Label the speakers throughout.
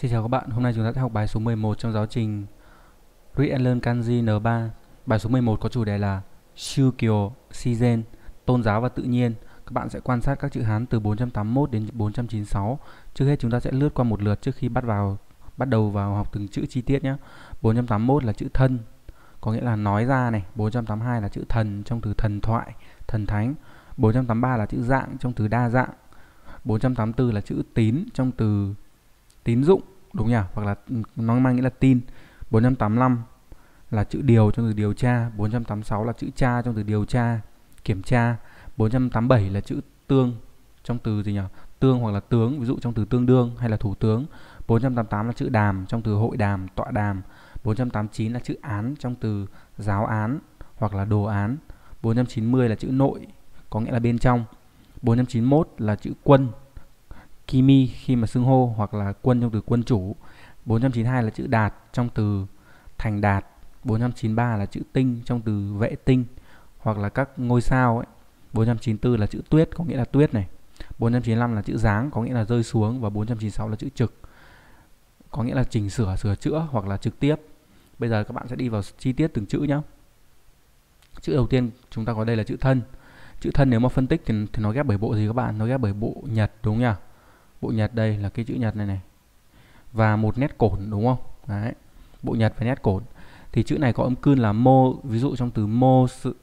Speaker 1: Xin chào các bạn, hôm nay chúng ta sẽ học bài số 11 trong giáo trình Read and Learn Kanji N3 Bài số 11 có chủ đề là Shukyo Shizen, tôn giáo và tự nhiên. Các bạn sẽ quan sát các chữ Hán từ 481 đến 496 Trước hết chúng ta sẽ lướt qua một lượt trước khi bắt vào bắt đầu vào học từng chữ chi tiết nhé. 481 là chữ thân, có nghĩa là nói ra này. 482 là chữ thần trong từ thần thoại, thần thánh. 483 là chữ dạng trong từ đa dạng. 484 là chữ tín trong từ tín dụng, đúng nhỉ? Hoặc là ừ, nó mang nghĩa là tin. 485 là chữ điều trong từ điều tra 486 là chữ tra trong từ điều tra, kiểm tra 487 là chữ tương trong từ gì nhỉ? Tương hoặc là tướng, ví dụ trong từ tương đương hay là thủ tướng. 488 là chữ đàm trong từ hội đàm, tọa đàm. 489 là chữ án trong từ giáo án hoặc là đồ án. 490 là chữ nội, có nghĩa là bên trong. 491 là chữ quân Kimi khi mà xưng hô hoặc là quân trong từ quân chủ. 492 là chữ đạt trong từ thành đạt. 493 là chữ tinh trong từ vệ tinh hoặc là các ngôi sao ấy. 494 là chữ tuyết có nghĩa là tuyết này. 495 là chữ dáng có nghĩa là rơi xuống và 496 là chữ trực có nghĩa là chỉnh sửa sửa chữa hoặc là trực tiếp. Bây giờ các bạn sẽ đi vào chi tiết từng chữ nhé chữ đầu tiên chúng ta có đây là chữ thân. Chữ thân nếu mà phân tích thì, thì nó ghép bởi bộ gì các bạn? Nó ghép bởi bộ nhật đúng không nhỉ? Bộ nhật đây là cái chữ nhật này này. Và một nét cổn, đúng không? Đấy, bộ nhật và nét cổn. Thì chữ này có âm cương là mô, ví dụ trong từ mô sự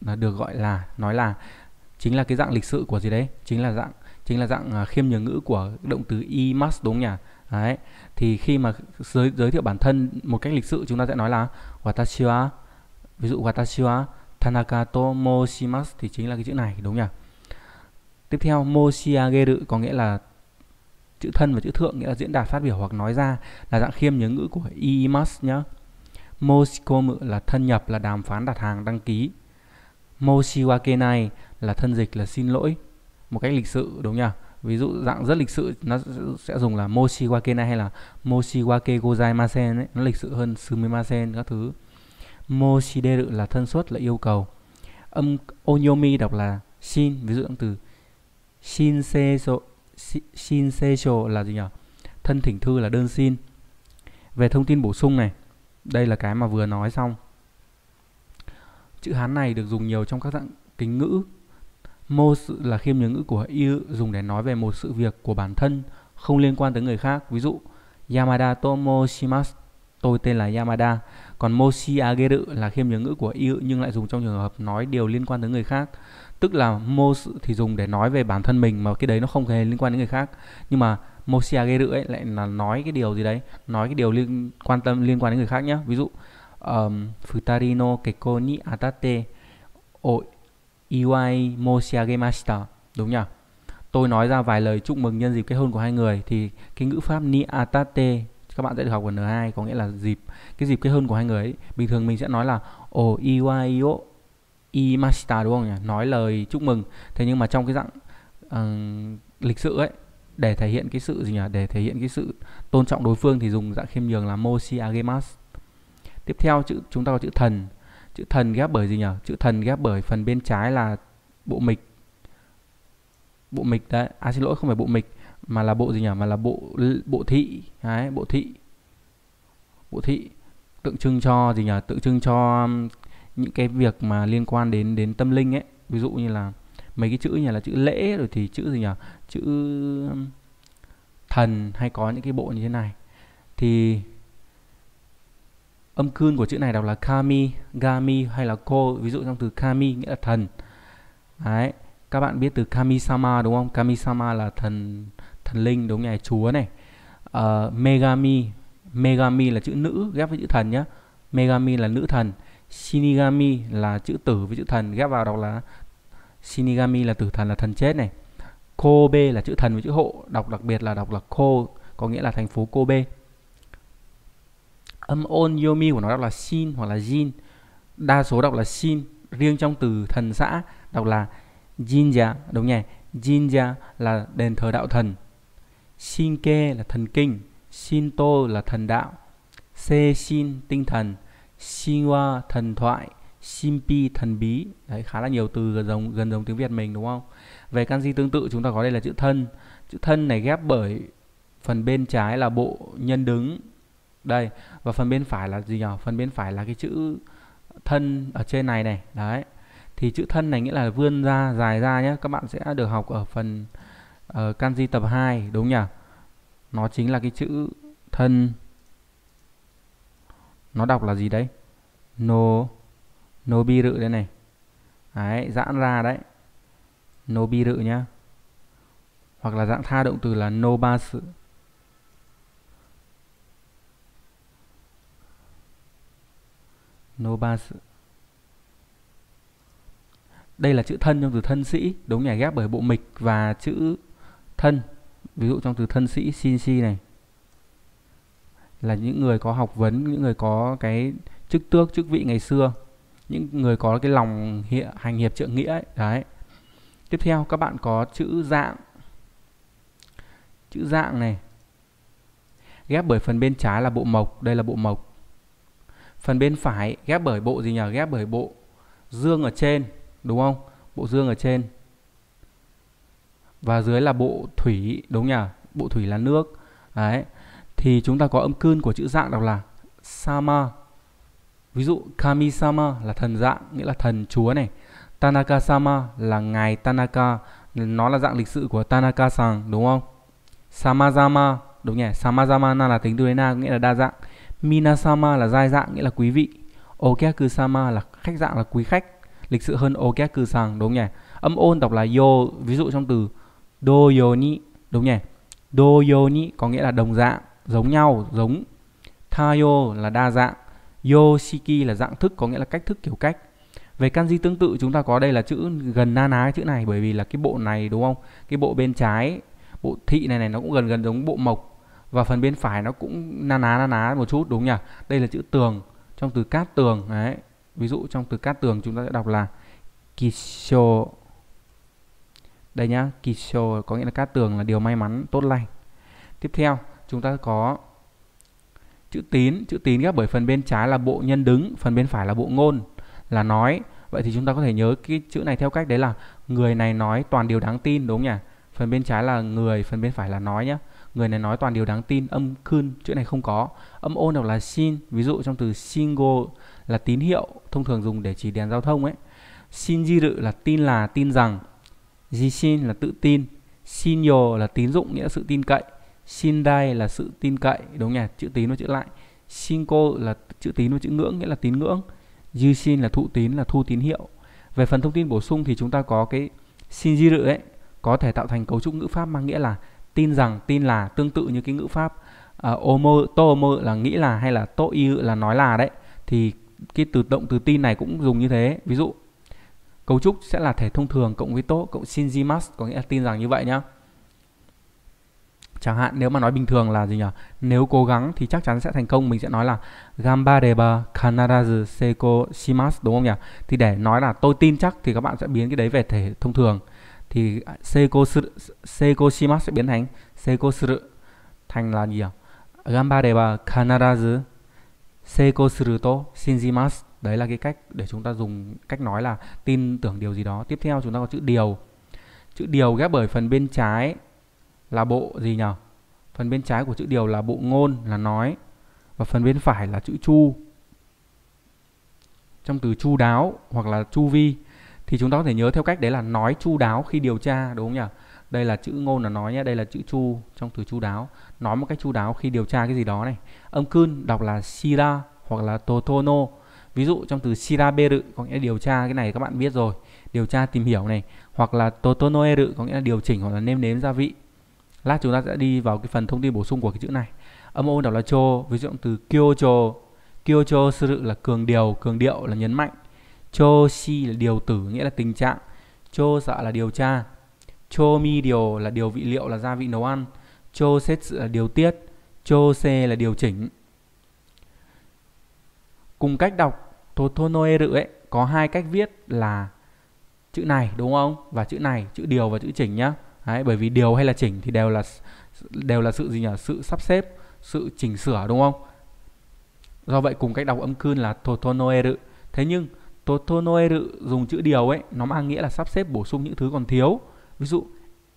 Speaker 1: là được gọi là, nói là chính là cái dạng lịch sự của gì đấy? Chính là dạng, chính là dạng à, khiêm nhường ngữ của động từ imas đúng nhỉ? Đấy, thì khi mà giới giới thiệu bản thân một cách lịch sự, chúng ta sẽ nói là watashi wa, ví dụ watashi wa tanaka to moshimasu thì chính là cái chữ này, đúng nhỉ? Tiếp theo Moshiageru có nghĩa là chữ thân và chữ thượng nghĩa là diễn đạt phát biểu hoặc nói ra là dạng khiêm nhớ ngữ của iimas nhá. Moshikomu là thân nhập là đàm phán đặt hàng đăng ký. Moshiwakenai là thân dịch là xin lỗi một cách lịch sự đúng nhỉ? Ví dụ dạng rất lịch sự nó sẽ dùng là Moshiwakenai hay là Moshiwake gozaimasen ấy, nó lịch sự hơn sumimasen các thứ. Moshideru là thân suất là yêu cầu. Âm onyomi đọc là xin ví dụ từ xin Shinseisho Shinseisho là gì nhỉ? Thân thỉnh thư là đơn xin. Về thông tin bổ sung này, đây là cái mà vừa nói xong. Chữ Hán này được dùng nhiều trong các dạng kính ngữ. Mô sự là khiêm nhường ngữ của yêu dùng để nói về một sự việc của bản thân không liên quan tới người khác. Ví dụ Yamada Tomoshimasu tôi tên là Yamada. Còn Moshi ageru là khiêm nhường ngữ của yêu nhưng lại dùng trong trường hợp nói điều liên quan tới người khác tức là mos thì dùng để nói về bản thân mình mà cái đấy nó không hề liên quan đến người khác nhưng mà mosiageru ấy lại là nói cái điều gì đấy nói cái điều liên quan tâm liên quan đến người khác nhé ví dụ um, futari no ni atate o iwai mosiagemashita đúng nhỉ tôi nói ra vài lời chúc mừng nhân dịp kết hôn của hai người thì cái ngữ pháp ni atate các bạn sẽ được học ở N2 có nghĩa là dịp cái dịp kết hôn của hai người ấy. bình thường mình sẽ nói là o iwai o imashita đúng không nhỉ? Nói lời chúc mừng. Thế nhưng mà trong cái dạng uh, lịch sự ấy để thể hiện cái sự gì nhỉ? Để thể hiện cái sự tôn trọng đối phương thì dùng dạng khiêm nhường là moshi agemas tiếp theo chữ chúng ta có chữ thần. Chữ thần ghép bởi gì nhỉ? Chữ thần ghép bởi phần bên trái là bộ mịch. Bộ mịch đấy. À xin lỗi không phải bộ mịch mà là bộ gì nhỉ? Mà là bộ bộ thị. Đấy bộ thị. Bộ thị. Tượng trưng cho gì nhỉ? Tượng trưng cho những cái việc mà liên quan đến đến tâm linh ấy. Ví dụ như là mấy cái chữ như là chữ lễ rồi thì chữ gì nhỉ? Chữ um, thần hay có những cái bộ như thế này. Thì âm cương của chữ này đọc là kami gami hay là cô ví dụ trong từ kami nghĩa là thần. Đấy các bạn biết từ kami sama đúng không? Kami sama là thần thần linh đúng nhỉ? Chúa này. Uh, megami megami là chữ nữ ghép với chữ thần nhé megami là nữ thần. Shinigami là chữ tử với chữ thần ghép vào đọc là Shinigami là tử thần là thần chết này. Kobe là chữ thần với chữ hộ, đọc đặc biệt là đọc là Ko có nghĩa là thành phố Kobe. Âm ôn yomi của nó đọc là Shin hoặc là Jin. Đa số đọc là Shin, riêng trong từ thần xã đọc là Jinja, đúng nhỉ? Jinja là đền thờ đạo thần. Shinke là thần kinh, Shinto là thần đạo. Se Shin tinh thần, Shinwa thần thoại, Shinpi thần bí. Đấy khá là nhiều từ gần giống gần giống tiếng Việt mình đúng không? Về kanji tương tự chúng ta có đây là chữ thân. Chữ thân này ghép bởi phần bên trái là bộ nhân đứng đây và phần bên phải là gì nhỉ phần bên phải là cái chữ thân ở trên này này đấy thì chữ thân này nghĩa là vươn ra dài ra nhé các bạn sẽ được học ở phần uh, kanji tập 2 đúng nhỉ nó chính là cái chữ thân nó đọc là gì đấy? No nô bi rự đây này. Đấy, giãn ra đấy. Nô bi rự nhá. Hoặc là dạng tha động từ là nô ba sự. Nô ba sự. Đây là chữ thân trong từ thân sĩ, đúng nhỉ? Ghép bởi bộ mịch và chữ thân. Ví dụ trong từ thân sĩ, xin si này là những người có học vấn, những người có cái chức tước, chức vị ngày xưa, những người có cái lòng hiện hành hiệp trượng nghĩa ấy. đấy. Tiếp theo, các bạn có chữ dạng. Chữ dạng này, ghép bởi phần bên trái là bộ mộc, đây là bộ mộc. Phần bên phải ghép bởi bộ gì nhỉ? Ghép bởi bộ dương ở trên, đúng không? Bộ dương ở trên. Và dưới là bộ thủy, đúng nhỉ? Bộ thủy là nước, đấy thì chúng ta có âm cương của chữ dạng đọc là sama. Ví dụ, kami sama là thần dạng, nghĩa là thần chúa này. Tanaka sama là ngài tanaka, nó là dạng lịch sự của tanaka sang đúng không? Samazama, đúng nhỉ? Samazama là tính từ na nghĩa là đa dạng. Minasama là giai dạng, nghĩa là quý vị. Okeku sama là khách dạng, là quý khách. Lịch sự hơn okeku sang đúng nhỉ? Âm ôn đọc là yo, ví dụ trong từ doyoni đúng nhỉ? Doyoni có nghĩa là đồng dạng giống nhau, giống tayo là đa dạng, yoshiki là dạng thức, có nghĩa là cách thức kiểu cách. Về kanji tương tự, chúng ta có đây là chữ gần na ná chữ này, bởi vì là cái bộ này, đúng không? Cái bộ bên trái, bộ thị này này, nó cũng gần gần giống bộ mộc. Và phần bên phải nó cũng na ná na ná một chút, đúng nhỉ? Đây là chữ tường, trong từ cát tường, đấy. Ví dụ trong từ cát tường chúng ta sẽ đọc là kisho đây nhá kisho có nghĩa là cát tường là điều may mắn, tốt lành. Tiếp theo chúng ta có chữ tín. Chữ tín ghép bởi phần bên trái là bộ nhân đứng, phần bên phải là bộ ngôn, là nói. Vậy thì chúng ta có thể nhớ cái chữ này theo cách đấy là người này nói toàn điều đáng tin, đúng không nhỉ? Phần bên trái là người, phần bên phải là nói nhá. Người này nói toàn điều đáng tin, âm khưn, chữ này không có. Âm ôn đọc là xin, ví dụ trong từ single là tín hiệu, thông thường dùng để chỉ đèn giao thông ấy. Xin di rự là tin là tin rằng. Di xin là tự tin. Sinyo là tín dụng, nghĩa là sự tin cậy xin đai là sự tin cậy đúng nhỉ? Chữ tín và chữ lại. Xin cô là chữ tín và chữ ngưỡng nghĩa là tín ngưỡng. Dư xin là thụ tín là thu tín hiệu. Về phần thông tin bổ sung thì chúng ta có cái xin di rự ấy có thể tạo thành cấu trúc ngữ pháp mang nghĩa là tin rằng tin là tương tự như cái ngữ pháp uh, omo to omo là nghĩ là hay là to y là nói là đấy. Thì cái từ động từ tin này cũng dùng như thế. Ví dụ cấu trúc sẽ là thể thông thường cộng với to cộng shinjimas có nghĩa là tin rằng như vậy nhá chẳng hạn, nếu mà nói bình thường là gì nhỉ? Nếu cố gắng thì chắc chắn sẽ thành công. Mình sẽ nói là gambareba kanarazu seiko shimasu, đúng không nhỉ? Thì để nói là tôi tin chắc thì các bạn sẽ biến cái đấy về thể thông thường. Thì seiko seiko shimasu sẽ biến thành seiko suru. Thành là gì nhỉ? Gambareba kanarazu seiko suru to shinjimasu. Đấy là cái cách để chúng ta dùng cách nói là tin tưởng điều gì đó. Tiếp theo chúng ta có chữ điều. Chữ điều ghép bởi phần bên trái là bộ gì nhỉ? Phần bên trái của chữ điều là bộ ngôn là nói và phần bên phải là chữ chu. Trong từ chu đáo hoặc là chu vi thì chúng ta có thể nhớ theo cách đấy là nói chu đáo khi điều tra đúng không nhỉ? Đây là chữ ngôn là nói nhé, đây là chữ chu trong từ chu đáo, nói một cách chu đáo khi điều tra cái gì đó này. Âm cun đọc là shira hoặc là totono. Ví dụ trong từ shiraberu có nghĩa là điều tra cái này các bạn biết rồi, điều tra tìm hiểu này, hoặc là totonoeru có nghĩa là điều chỉnh hoặc là nêm nếm gia vị lát chúng ta sẽ đi vào cái phần thông tin bổ sung của cái chữ này. Âm ô đọc là cho ví dụ từ kyocho kyocho sự là cường điều, cường điệu là nhấn mạnh. Cho si là điều tử, nghĩa là tình trạng. Cho dạ là điều tra. Cho mi điều là điều vị liệu, là gia vị nấu ăn. Cho set là điều tiết. Cho se là điều chỉnh. Cùng cách đọc totonoeru ấy, có hai cách viết là chữ này, đúng không? Và chữ này, chữ điều và chữ chỉnh nhá. Đấy, bởi vì điều hay là chỉnh thì đều là đều là sự gì nhỉ? Sự sắp xếp, sự chỉnh sửa đúng không? Do vậy cùng cách đọc âm cun là totonoeru. Thế nhưng totonoeru dùng chữ điều ấy nó mang nghĩa là sắp xếp bổ sung những thứ còn thiếu. Ví dụ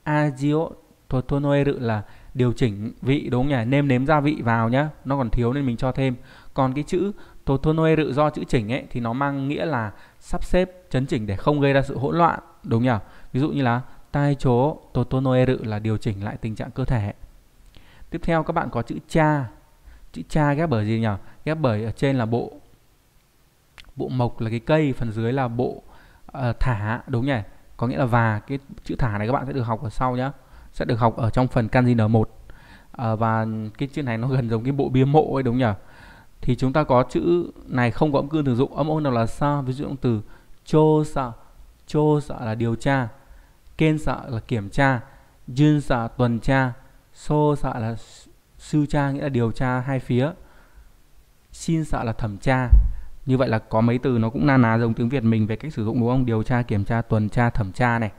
Speaker 1: ajio totonoeru là điều chỉnh vị đúng không nhỉ nêm nếm gia vị vào nhá nó còn thiếu nên mình cho thêm còn cái chữ totonoeru do chữ chỉnh ấy thì nó mang nghĩa là sắp xếp chấn chỉnh để không gây ra sự hỗn loạn đúng nhỉ ví dụ như là tai chố totonoeru là điều chỉnh lại tình trạng cơ thể. Tiếp theo các bạn có chữ cha. Chữ cha ghép bởi gì nhỉ? Ghép bởi ở trên là bộ bộ mộc là cái cây phần dưới là bộ uh, thả đúng nhỉ? Có nghĩa là và cái chữ thả này các bạn sẽ được học ở sau nhá. Sẽ được học ở trong phần kanji N1 uh, ờ, và cái chữ này nó gần giống cái bộ bia mộ ấy đúng nhỉ? Thì chúng ta có chữ này không có âm cương thường dụng âm ô nào là sao ví dụ từ chô sa. Chô sa là điều tra ken sợ là kiểm tra jun sợ tuần tra so sợ là sư tra nghĩa là điều tra hai phía xin sợ là thẩm tra. Như vậy là có mấy từ nó cũng na ná giống tiếng Việt mình về cách sử dụng đúng không? Điều tra kiểm tra tuần tra thẩm tra này.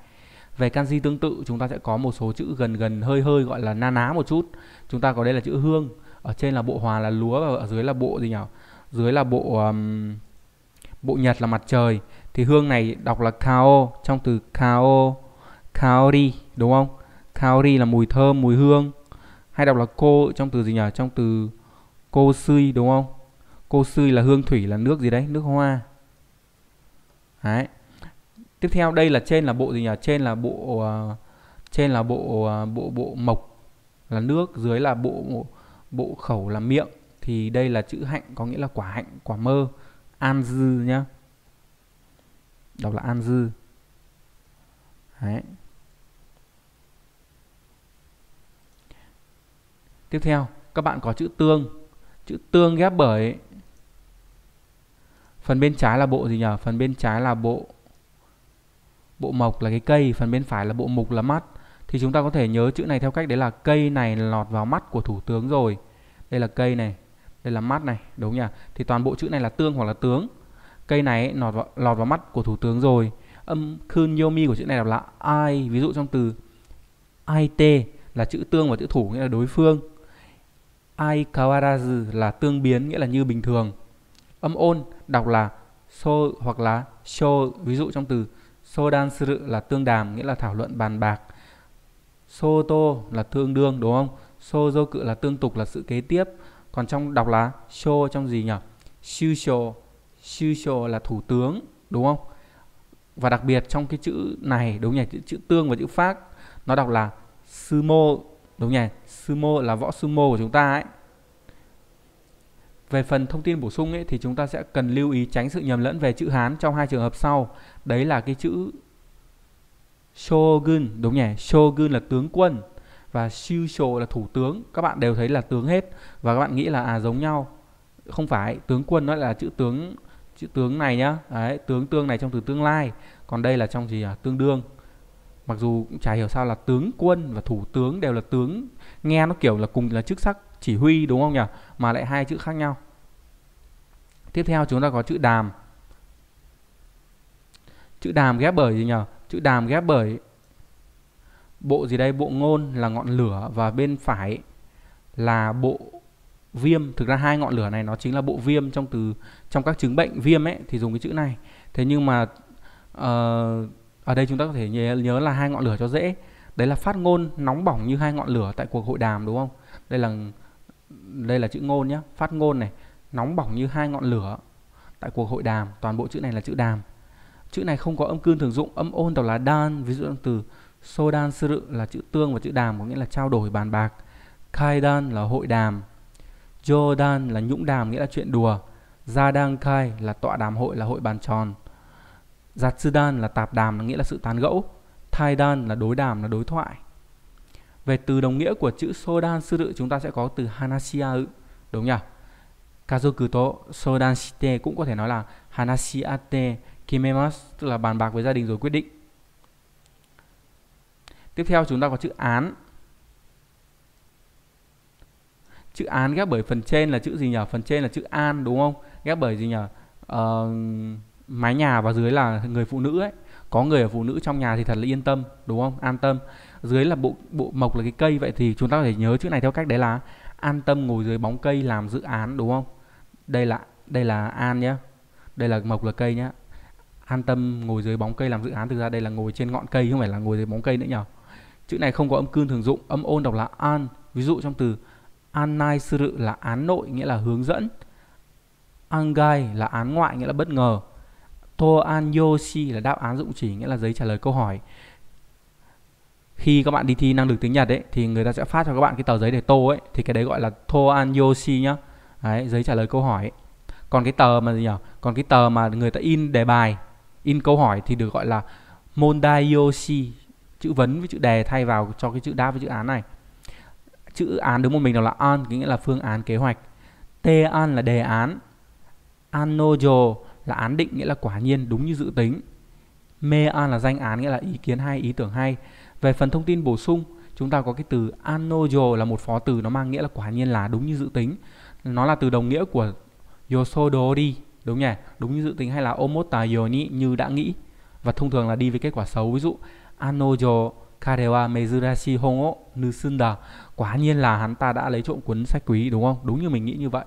Speaker 1: Về kanji tương tự chúng ta sẽ có một số chữ gần gần hơi hơi gọi là na ná một chút. Chúng ta có đây là chữ hương. Ở trên là bộ hòa là lúa và ở dưới là bộ gì nhỉ? Dưới là bộ um, bộ nhật là mặt trời. Thì hương này đọc là kao trong từ kao kaori đúng không? Kaori là mùi thơm mùi hương. Hay đọc là cô trong từ gì nhỉ? Trong từ cô sui đúng không? Cô sui là hương thủy là nước gì đấy? Nước hoa. Đấy. Tiếp theo đây là trên là bộ gì nhỉ? Trên là bộ uh, trên là bộ uh, bộ bộ mộc là nước dưới là bộ bộ khẩu là miệng. Thì đây là chữ hạnh có nghĩa là quả hạnh quả mơ. An dư nhá. Đọc là an dư. Đấy. Tiếp theo các bạn có chữ tương. Chữ tương ghép bởi phần bên trái là bộ gì nhỉ phần bên trái là bộ bộ mộc là cái cây phần bên phải là bộ mục là mắt. Thì chúng ta có thể nhớ chữ này theo cách đấy là cây này lọt vào mắt của thủ tướng rồi. Đây là cây này đây là mắt này đúng nhỉ? Thì toàn bộ chữ này là tương hoặc là tướng. Cây này lọt vào, lọt vào mắt của thủ tướng rồi. Âm khương yomi của chữ này đọc là ai? Ví dụ trong từ it là chữ tương và chữ thủ nghĩa là đối phương ai kawarazu là tương biến nghĩa là như bình thường. Âm ôn đọc là so hoặc là sho ví dụ trong từ sodan suru là tương đàm nghĩa là thảo luận bàn bạc. Soto là tương đương đúng không? Sozo cự là tương tục là sự kế tiếp. Còn trong đọc là sho trong gì nhỉ? Shusho shusho là thủ tướng đúng không? Và đặc biệt trong cái chữ này đúng nhỉ? Chữ, chữ tương và chữ phát nó đọc là sumo đúng nhỉ? Sumo là võ sumo của chúng ta ấy về phần thông tin bổ sung ấy thì chúng ta sẽ cần lưu ý tránh sự nhầm lẫn về chữ Hán trong hai trường hợp sau. Đấy là cái chữ Shogun đúng nhỉ? Shogun là tướng quân và Shusho là thủ tướng. Các bạn đều thấy là tướng hết và các bạn nghĩ là à giống nhau. Không phải, tướng quân nó là chữ tướng chữ tướng này nhá. Đấy, tướng tương này trong từ tương lai. Còn đây là trong gì à? Tương đương. Mặc dù cũng chả hiểu sao là tướng quân và thủ tướng đều là tướng nghe nó kiểu là cùng là chức sắc chỉ huy đúng không nhỉ? Mà lại hai chữ khác nhau. Tiếp theo chúng ta có chữ đàm. Chữ đàm ghép bởi gì nhỉ? Chữ đàm ghép bởi bộ gì đây? Bộ ngôn là ngọn lửa và bên phải là bộ viêm. Thực ra hai ngọn lửa này nó chính là bộ viêm trong từ trong các chứng bệnh viêm ấy thì dùng cái chữ này. Thế nhưng mà uh, ở đây chúng ta có thể nhớ, nhớ là hai ngọn lửa cho dễ. Đấy là phát ngôn nóng bỏng như hai ngọn lửa tại cuộc hội đàm đúng không? Đây là đây là chữ ngôn nhé phát ngôn này nóng bỏng như hai ngọn lửa tại cuộc hội đàm. Toàn bộ chữ này là chữ đàm. Chữ này không có âm cương thường dụng âm ôn đọc là đan ví dụ từ sodan sư là chữ tương và chữ đàm có nghĩa là trao đổi bàn bạc. Kaidan là hội đàm. Jodan là nhũng đàm nghĩa là chuyện đùa. Zadang Kai là tọa đàm hội là hội bàn tròn. Giạt sư đan là tạp đàm là nghĩa là sự tán gẫu Thaidan là đối đàm là đối thoại. Về từ đồng nghĩa của chữ sodan sư tự chúng ta sẽ có từ hanashiau đúng nhỉ? Kazoku to sodan shite cũng có thể nói là hanashiate kimemasu tức là bàn bạc với gia đình rồi quyết định. Tiếp theo chúng ta có chữ án. Chữ án ghép bởi phần trên là chữ gì nhỉ? Phần trên là chữ an đúng không? Ghép bởi gì nhỉ? Uh, mái nhà và dưới là người phụ nữ ấy. Có người ở phụ nữ trong nhà thì thật là yên tâm đúng không? An tâm. Dưới là bộ bộ mộc là cái cây vậy thì chúng ta có thể nhớ chữ này theo cách đấy là an tâm ngồi dưới bóng cây làm dự án đúng không? Đây là đây là an nhé, đây là mộc là cây nhé, an tâm ngồi dưới bóng cây làm dự án thực ra đây là ngồi trên ngọn cây không phải là ngồi dưới bóng cây nữa nhỉ chữ này không có âm cương thường dụng âm ôn đọc là an. Ví dụ trong từ an nai sư suru là án nội nghĩa là hướng dẫn. An gai là án ngoại nghĩa là bất ngờ to an yoshi là đáp án dụng chỉ nghĩa là giấy trả lời câu hỏi. Khi các bạn đi thi năng lực tiếng Nhật ấy thì người ta sẽ phát cho các bạn cái tờ giấy để tô ấy thì cái đấy gọi là to an yoshi nhá. Đấy, giấy trả lời câu hỏi ấy. còn cái tờ mà gì nhỉ còn cái tờ mà người ta in đề bài in câu hỏi thì được gọi là mondai yoshi chữ vấn với chữ đề thay vào cho cái chữ đáp với chữ án này. Chữ án đứng một mình đó là an nghĩa là phương án kế hoạch. T an là đề án. Anojo là án định nghĩa là quả nhiên đúng như dự tính. Me an là danh án nghĩa là ý kiến hay ý tưởng hay. Về phần thông tin bổ sung chúng ta có cái từ anojo là một phó từ nó mang nghĩa là quả nhiên là đúng như dự tính. Nó là từ đồng nghĩa của yosodori đúng nhỉ? Đúng như dự tính hay là omota yoni như đã nghĩ. Và thông thường là đi với kết quả xấu. Ví dụ anojo karewa mezurashi hongo nusunda quả nhiên là hắn ta đã lấy trộm cuốn sách quý đúng không? Đúng như mình nghĩ như vậy.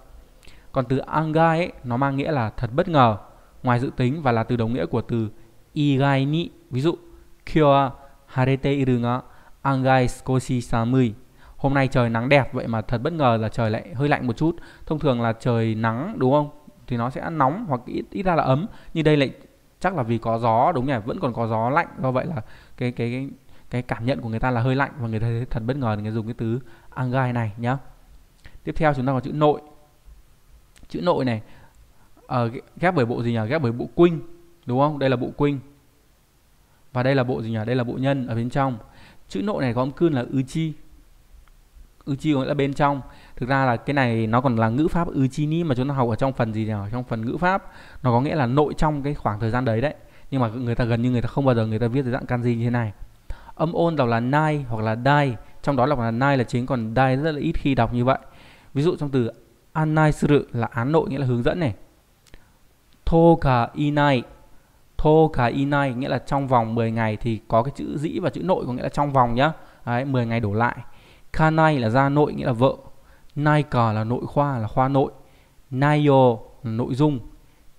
Speaker 1: Còn từ angai ấy, nó mang nghĩa là thật bất ngờ ngoài dự tính và là từ đồng nghĩa của từ igai ni. Ví dụ kyo harete iru ga angai skoshi samui. Hôm nay trời nắng đẹp vậy mà thật bất ngờ là trời lại hơi lạnh một chút. Thông thường là trời nắng đúng không? Thì nó sẽ nóng hoặc ít ít ra là ấm. Như đây lại chắc là vì có gió đúng nhỉ? Vẫn còn có gió lạnh do vậy là cái cái cái, cái cảm nhận của người ta là hơi lạnh và người ta thấy thật bất ngờ thì người dùng cái từ angai này nhá. Tiếp theo chúng ta có chữ nội. Chữ nội này uh, ghép bởi bộ gì nhỉ? Ghép bởi bộ quynh đúng không? Đây là bộ quynh. Và đây là bộ gì nhỉ? Đây là bộ nhân ở bên trong. Chữ nội này có âm cương là ư chi. Ư chi có nghĩa là bên trong. Thực ra là cái này nó còn là ngữ pháp ư chi ni mà chúng ta học ở trong phần gì nhỉ? Trong phần ngữ pháp. Nó có nghĩa là nội trong cái khoảng thời gian đấy đấy. Nhưng mà người ta gần như người ta không bao giờ người ta viết dưới dạng kanji như thế này. Âm ôn đọc là nai hoặc là dai. Trong đó đọc là nai là chính còn dai rất là ít khi đọc như vậy. Ví dụ trong từ anai suru là án nội nghĩa là hướng dẫn này toka inai toka inai nghĩa là trong vòng 10 ngày thì có cái chữ dĩ và chữ nội có nghĩa là trong vòng nhá. Đấy, 10 ngày đổ lại. Kanai là gia nội nghĩa là vợ. Naika là nội khoa là khoa nội. Nayo là nội dung.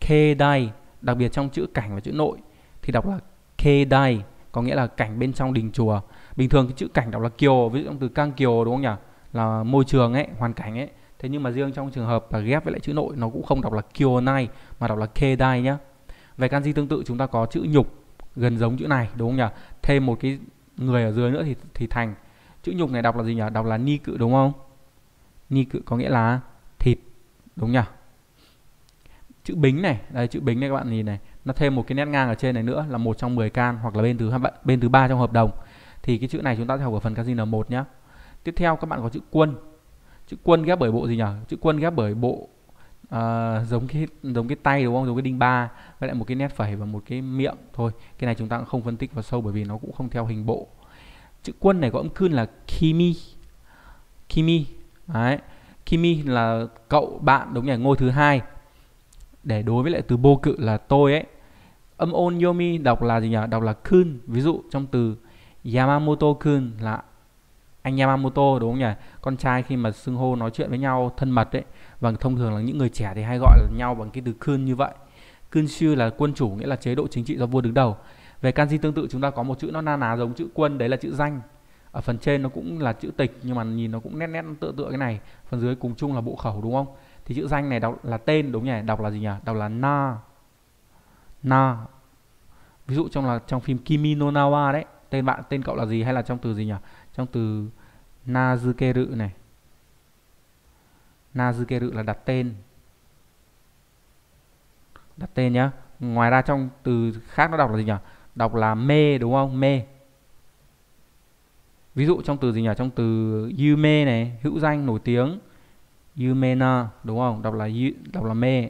Speaker 1: Kedai đặc biệt trong chữ cảnh và chữ nội thì đọc là kedai có nghĩa là cảnh bên trong đình chùa. Bình thường cái chữ cảnh đọc là kiều ví dụ trong từ cang kiều đúng không nhỉ? Là môi trường ấy hoàn cảnh ấy thế nhưng mà riêng trong trường hợp là ghép với lại chữ nội, nó cũng không đọc là kionai mà đọc là kedai nhá. Về kanji tương tự, chúng ta có chữ nhục gần giống chữ này, đúng không nhỉ? Thêm một cái người ở dưới nữa thì thì thành. Chữ nhục này đọc là gì nhỉ? Đọc là ni cự, đúng không? Ni cự có nghĩa là thịt, đúng nhỉ? Chữ bính này, đây, chữ bính này các bạn nhìn này, nó thêm một cái nét ngang ở trên này nữa là một trong 10 can hoặc là bên thứ bên thứ ba trong hợp đồng. Thì cái chữ này chúng ta sẽ học ở phần kanji N1 nhé tiếp theo các bạn có chữ quân chữ quân ghép bởi bộ gì nhỉ? Chữ quân ghép bởi bộ uh, giống cái giống cái tay đúng không? Giống cái đinh ba với lại một cái nét phẩy và một cái miệng thôi. Cái này chúng ta cũng không phân tích vào sâu bởi vì nó cũng không theo hình bộ. Chữ quân này có âm cương là kimi. Kimi đấy. Kimi là cậu bạn đúng nhỉ? Ngôi thứ hai. Để đối với lại từ bô cự là tôi ấy. Âm ôn yomi đọc là gì nhỉ? Đọc là kun. Ví dụ trong từ yamamoto kun là anh em amuto đúng không nhỉ? Con trai khi mà xưng hô nói chuyện với nhau thân mật đấy và vâng, thông thường là những người trẻ thì hay gọi là nhau bằng cái từ khương như vậy. Kunshu là quân chủ, nghĩa là chế độ chính trị do vua đứng đầu. Về kanji tương tự, chúng ta có một chữ nó na ná giống chữ quân, đấy là chữ danh. Ở phần trên nó cũng là chữ tịch, nhưng mà nhìn nó cũng nét nét tựa tựa cái này. Phần dưới cùng chung là bộ khẩu, đúng không? Thì chữ danh này đọc là tên, đúng nhỉ? Đọc là gì nhỉ? Đọc là na. Na. Ví dụ trong là trong phim Kimi no Nawa đấy. Tên bạn, tên cậu là gì hay là trong từ gì nhỉ? Trong từ nazukeru này. Nazukeru là đặt tên. Đặt tên nhá. Ngoài ra trong từ khác nó đọc là gì nhỉ? Đọc là mê đúng không? Mê ví dụ trong từ gì nhỉ? Trong từ yume này, hữu danh, nổi tiếng. Yumena đúng không? Đọc là đọc là mê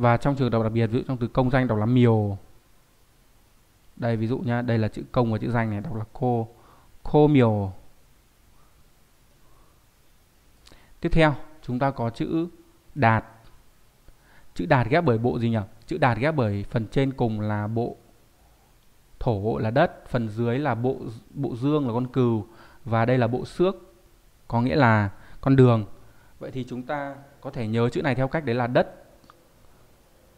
Speaker 1: và trong trường đọc đặc biệt, ví dụ trong từ công danh đọc là miều. Đây, ví dụ nhá, đây là chữ công và chữ danh này, đọc là cô cô miều. Tiếp theo, chúng ta có chữ đạt. Chữ đạt ghép bởi bộ gì nhỉ? Chữ đạt ghép bởi phần trên cùng là bộ thổ là đất, phần dưới là bộ bộ dương là con cừu, và đây là bộ xước, có nghĩa là con đường. Vậy thì chúng ta có thể nhớ chữ này theo cách đấy là đất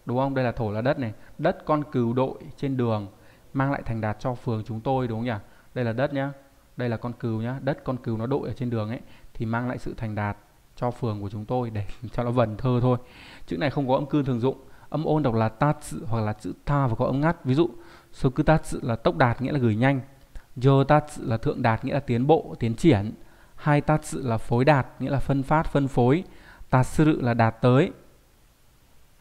Speaker 1: đúng không? Đây là thổ là đất này. Đất con cừu đội trên đường mang lại thành đạt cho phường chúng tôi đúng không nhỉ? Đây là đất nhá. Đây là con cừu nhá. Đất con cừu nó đội ở trên đường ấy thì mang lại sự thành đạt cho phường của chúng tôi. Để cho nó vần thơ thôi. Chữ này không có âm cương thường dụng. Âm ôn đọc là ta sự hoặc là chữ ta và có âm ngắt. Ví dụ số cư ta sự là tốc đạt nghĩa là gửi nhanh. Yo ta sự là thượng đạt nghĩa là tiến bộ, tiến triển. Hai ta sự là phối đạt nghĩa là phân phát, phân phối. Ta sự là đạt tới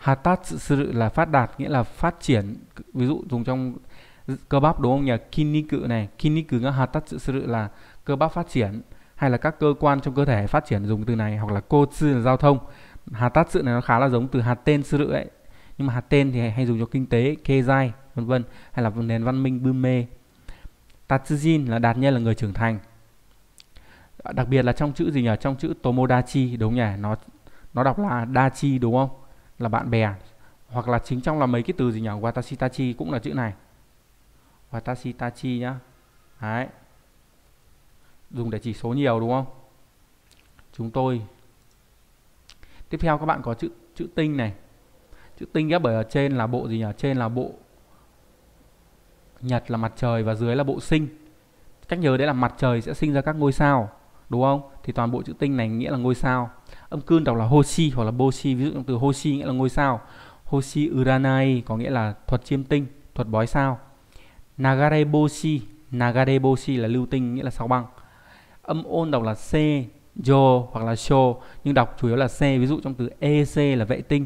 Speaker 1: hatat ta sự là phát đạt nghĩa là phát triển. Ví dụ dùng trong cơ bắp đúng không nhỉ? Kiniku này, kiniku ngã hà ta sự là cơ bắp phát triển hay là các cơ quan trong cơ thể phát triển dùng từ này hoặc là cô sư là giao thông. hatat sự này nó khá là giống từ hạt tên sự ấy nhưng mà hạt tên thì hay dùng cho kinh tế, kê dai vân vân hay là nền văn minh bưu mê Tatsujin là đạt nhân là người trưởng thành đặc biệt là trong chữ gì nhỉ trong chữ Tomodachi đúng nhỉ nó nó đọc là dachi đúng không là bạn bè, hoặc là chính trong là mấy cái từ gì nhỉ? Watashitachi cũng là chữ này. Watashitachi nhá. Đấy. Dùng để chỉ số nhiều, đúng không? Chúng tôi. Tiếp theo các bạn có chữ chữ tinh này. Chữ tinh ghép bởi ở trên là bộ gì nhỉ? Trên là bộ nhật là mặt trời và dưới là bộ sinh. Cách nhớ đấy là mặt trời sẽ sinh ra các ngôi sao đúng không? Thì toàn bộ chữ tinh này nghĩa là ngôi sao. Âm cương đọc là hoshi hoặc là boshi, ví dụ từ hoshi nghĩa là ngôi sao. Hoshi uranai có nghĩa là thuật chiêm tinh, thuật bói sao. Nagare boshi nagare boshi là lưu tinh nghĩa là sao băng. Âm ôn đọc là c jo hoặc là sho, nhưng đọc chủ yếu là c ví dụ trong từ ec là vệ tinh.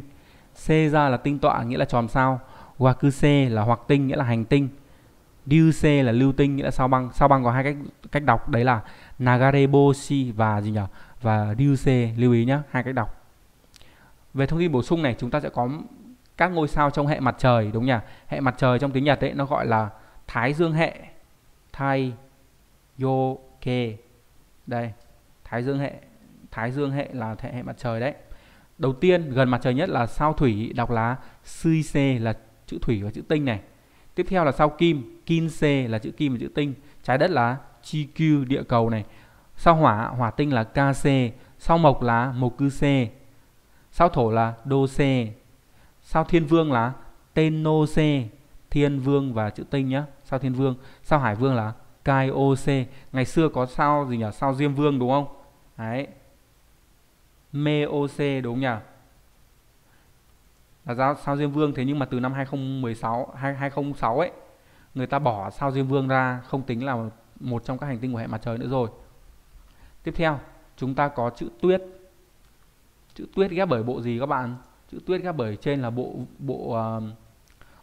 Speaker 1: C ra là tinh tọa nghĩa là tròn sao. Wakuse là hoặc tinh nghĩa là hành tinh. Ryuse là lưu tinh nghĩa là sao băng. Sao băng có hai cách cách đọc, đấy là Nagareboshi và gì nhỉ? Và Ryuse lưu ý nhé hai cách đọc. Về thông tin bổ sung này chúng ta sẽ có các ngôi sao trong hệ mặt trời đúng nhỉ? Hệ mặt trời trong tiếng Nhật ấy nó gọi là Thái Dương hệ. Thai Yoke đây Thái Dương hệ Thái Dương hệ là hệ, hệ mặt trời đấy. Đầu tiên gần mặt trời nhất là sao thủy đọc là Suise là chữ thủy và chữ tinh này. Tiếp theo là sao kim kim c là chữ kim và chữ tinh. Trái đất là chi địa cầu này. Sao hỏa hỏa tinh là kc sao mộc là mộc cư c sao thổ là đô c sao thiên vương là tên nô c thiên vương và chữ tinh nhá sao thiên vương sao hải vương là cai oc ngày xưa có sao gì nhỉ? Sao diêm vương đúng không? Đấy. Mê oc đúng nhỉ? Là sao, sao Diêm Vương? Thế nhưng mà từ năm 2016 2006 ấy người ta bỏ sao Diêm Vương ra không tính là một trong các hành tinh của hệ mặt trời nữa rồi. Tiếp theo, chúng ta có chữ tuyết. Chữ tuyết ghép bởi bộ gì các bạn? Chữ tuyết ghép bởi trên là bộ bộ uh,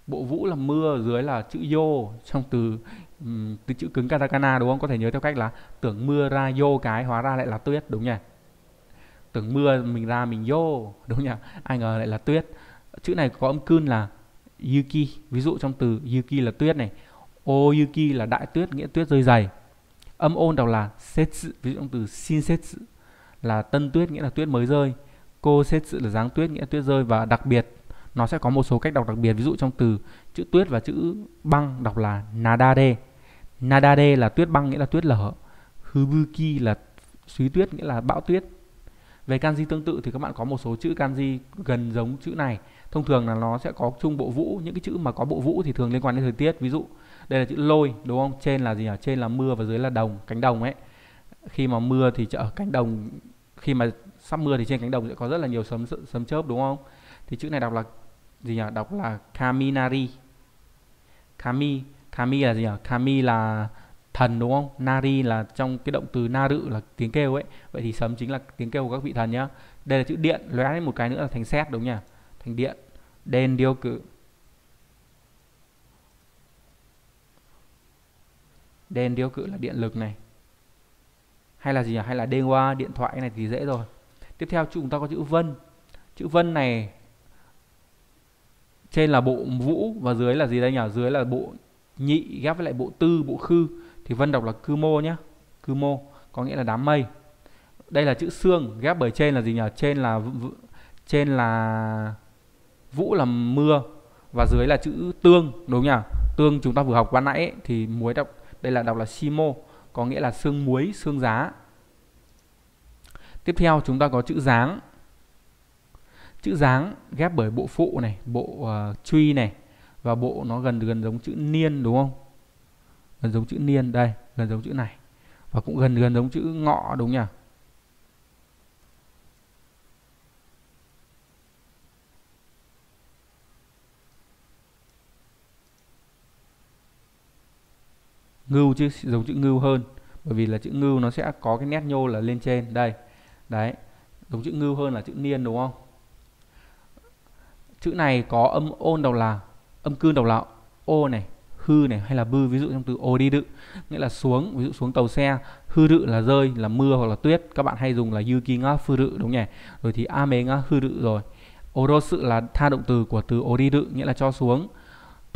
Speaker 1: bộ vũ là mưa, dưới là chữ yo trong từ um, từ chữ cứng katakana đúng không? Có thể nhớ theo cách là tưởng mưa ra yo cái hóa ra lại là tuyết đúng nhỉ? Tưởng mưa mình ra mình yo đúng nhỉ? Ai ngờ lại là tuyết chữ này có âm cun là yuki ví dụ trong từ yuki là tuyết này Oyuki là đại tuyết, nghĩa tuyết rơi dày. Âm ôn đọc là setsu ví dụ trong từ shinsetsu là tân tuyết, nghĩa là tuyết mới rơi. Cô setsu là dáng tuyết, nghĩa tuyết rơi và đặc biệt, nó sẽ có một số cách đọc đặc biệt. Ví dụ trong từ chữ tuyết và chữ băng đọc là nadade. Nadade là tuyết băng, nghĩa là tuyết lở. Hubuki là suy tuyết, nghĩa là bão tuyết. Về kanji tương tự thì các bạn có một số chữ kanji gần giống chữ này. Thông thường là nó sẽ có chung bộ vũ. Những cái chữ mà có bộ vũ thì thường liên quan đến thời tiết. Ví dụ đây là chữ lôi, đúng không? Trên là gì ở trên là mưa và dưới là đồng, cánh đồng ấy. Khi mà mưa thì ở cánh đồng, khi mà sắp mưa thì trên cánh đồng sẽ có rất là nhiều sấm sấm chớp, đúng không? Thì chữ này đọc là gì nhỉ? Đọc là kaminari. Kami kami là gì nhỉ? Kami là thần, đúng không? Nari là trong cái động từ naru là tiếng kêu ấy. Vậy thì sấm chính là tiếng kêu của các vị thần nhá. Đây là chữ điện, lóe lên một cái nữa là thành xét đúng nhỉ? Thành điện. Đen điêu cự. Đen điêu cự là điện lực này. Hay là gì hay là đen qua điện thoại này thì dễ rồi. Tiếp theo chúng ta có chữ vân. Chữ vân này trên là bộ vũ và dưới là gì đây nhỉ? Dưới là bộ nhị ghép với lại bộ tư bộ khư. Thì vân đọc là cư mô nhé cư mô có nghĩa là đám mây. Đây là chữ xương ghép bởi trên là gì nhỉ? Trên là trên là vũ là mưa và dưới là chữ tương đúng nhỉ? Tương chúng ta vừa học ban nãy ấy, thì muối đọc đây là đọc là simo có nghĩa là xương muối xương giá. Tiếp theo chúng ta có chữ dáng. Chữ dáng ghép bởi bộ phụ này bộ uh, truy này và bộ nó gần gần giống chữ niên đúng không? Gần giống chữ niên đây gần giống chữ này. Và cũng gần gần giống chữ ngọ đúng nhỉ? Ngưu chứ, giống chữ ngưu hơn. Bởi vì là chữ ngưu nó sẽ có cái nét nhô là lên trên, đây. Đấy, giống chữ ngưu hơn là chữ niên, đúng không? Chữ này có âm ôn đầu là, âm cương đầu là ô này, hư này hay là bư. Ví dụ trong từ ô đi đự, nghĩa là xuống, ví dụ xuống tàu xe, hư đự là rơi, là mưa hoặc là tuyết. Các bạn hay dùng là yuki ngã hư đự, đúng nhỉ? Rồi thì ame ngã hư đự rồi. Orosu là tha động từ của từ ô điự nghĩa là cho xuống.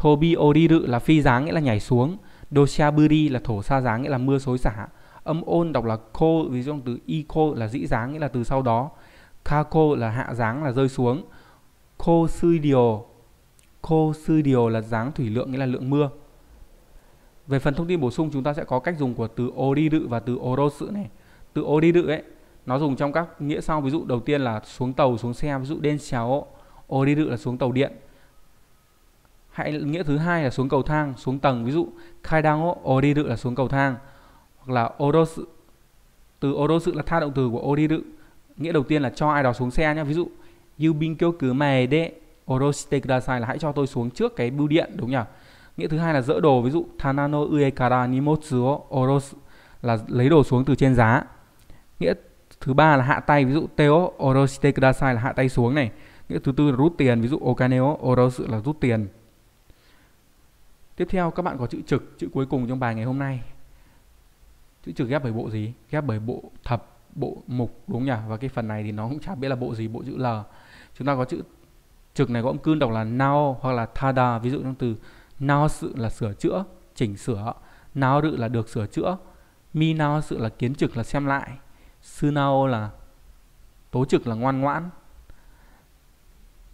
Speaker 1: Tobi odiru là phi dáng, nghĩa là nhảy xuống doshaburi là thổ sa dáng nghĩa là mưa xối xả âm ôn đọc là khô, ví dụ từ iko là dĩ dáng nghĩa là từ sau đó kako là hạ dáng là rơi xuống Khô sư điều. Khô sư điều là dáng thủy lượng nghĩa là lượng mưa. Về phần thông tin bổ sung, chúng ta sẽ có cách dùng của từ odiru và từ orosu này. Từ odiru ấy, nó dùng trong các nghĩa sau ví dụ đầu tiên là xuống tàu, xuống xe ví dụ đen xéo odiru là xuống tàu điện hãy nghĩa thứ hai là xuống cầu thang, xuống tầng. Ví dụ kaidan odiru là xuống cầu thang. Hoặc là orosu từ orosu là tha động từ của odiru nghĩa đầu tiên là cho ai đó xuống xe nhé ví dụ yubin kyoku mae de Oroshite kudasai là hãy cho tôi xuống trước cái bưu điện, đúng nhỉ? Nghĩa thứ hai là dỡ đồ. Ví dụ Tanano uekara nimotsu o. Orosu là lấy đồ xuống từ trên giá. Nghĩa thứ ba là hạ tay. Ví dụ teo oroshite kudasai là hạ tay xuống này. Nghĩa thứ tư là rút tiền. Ví dụ okane o orosu là rút tiền. Tiếp theo các bạn có chữ trực, chữ cuối cùng trong bài ngày hôm nay. Chữ trực ghép bởi bộ gì? Ghép bởi bộ thập, bộ mục đúng nhỉ? Và cái phần này thì nó cũng chả biết là bộ gì, bộ chữ L. Chúng ta có chữ trực này có âm cương đọc là nao hoặc là tada ví dụ trong từ nao sự là sửa chữa chỉnh sửa nao rự là được sửa chữa mi nao sự là kiến trực là xem lại sư nao là tố trực là ngoan ngoãn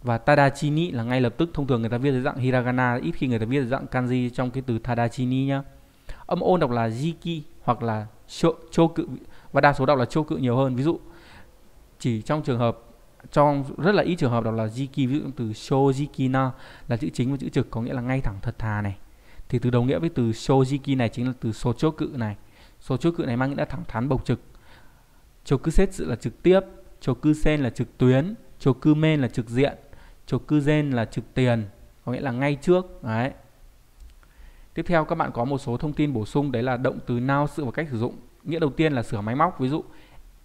Speaker 1: và tadachini là ngay lập tức, thông thường người ta viết dưới dạng hiragana, ít khi người ta viết dưới dạng kanji trong cái từ tadachini nhá. Âm ôn đọc là jiki hoặc là choku và đa số đọc là choku nhiều hơn. Ví dụ, chỉ trong trường hợp, trong rất là ít trường hợp đọc là jiki ví dụ từ shojikina là chữ chính và chữ trực, có nghĩa là ngay thẳng thật thà này. Thì từ đồng nghĩa với từ shojiki này chính là từ số chô cự này. Số chô cự này mang nghĩa là thẳng thắn bộc trực. Chokusetsu là trực tiếp chokusen là trực tuyến chokumen là trực diện chụp cư gen là trực tiền, có nghĩa là ngay trước, đấy. Tiếp theo các bạn có một số thông tin bổ sung, đấy là động từ now sự và cách sử dụng. Nghĩa đầu tiên là sửa máy móc, ví dụ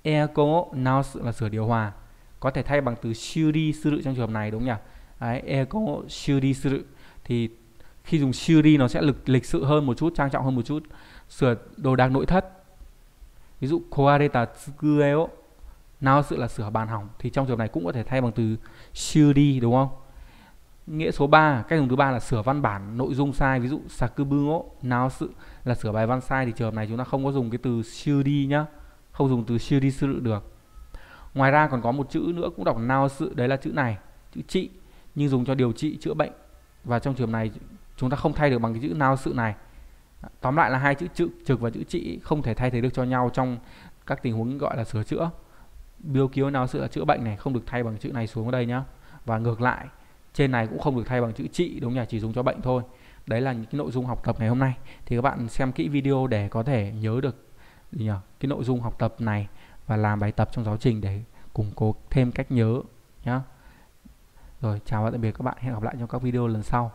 Speaker 1: eco now sự là sửa điều hòa. Có thể thay bằng từ shuri suru trong trường hợp này, đúng nhỉ? Đấy ego shuri suru thì khi dùng shuri nó sẽ lịch lịch sự hơn một chút, trang trọng hơn một chút. Sửa đồ đạc nội thất, ví dụ koareta tsukueo nào sự là sửa bàn hỏng, thì trong trường này cũng có thể thay bằng từ shuri đúng không? Nghĩa số 3 cách dùng thứ ba là sửa văn bản nội dung sai, ví dụ sakubuo, nào sự là sửa bài văn sai thì trường hợp này chúng ta không có dùng cái từ shuri nhá, không dùng từ chưa đi sửa được. Ngoài ra còn có một chữ nữa cũng đọc nào sự, đấy là chữ này, chữ trị, nhưng dùng cho điều trị, chữa bệnh. Và trong trường này chúng ta không thay được bằng cái chữ nào sự này. Tóm lại là hai chữ trực trực và chữ trị không thể thay thế được cho nhau trong các tình huống gọi là sửa chữa biêu cứu nào sự là chữa bệnh này không được thay bằng chữ này xuống ở đây nhá. Và ngược lại trên này cũng không được thay bằng chữ trị đúng nhỉ? Chỉ dùng cho bệnh thôi. Đấy là những cái nội dung học tập ngày hôm nay. Thì các bạn xem kỹ video để có thể nhớ được gì nhỉ? Cái nội dung học tập này và làm bài tập trong giáo trình để củng cố thêm cách nhớ nhé. Rồi chào và tạm biệt các bạn, hẹn gặp lại trong các video lần sau.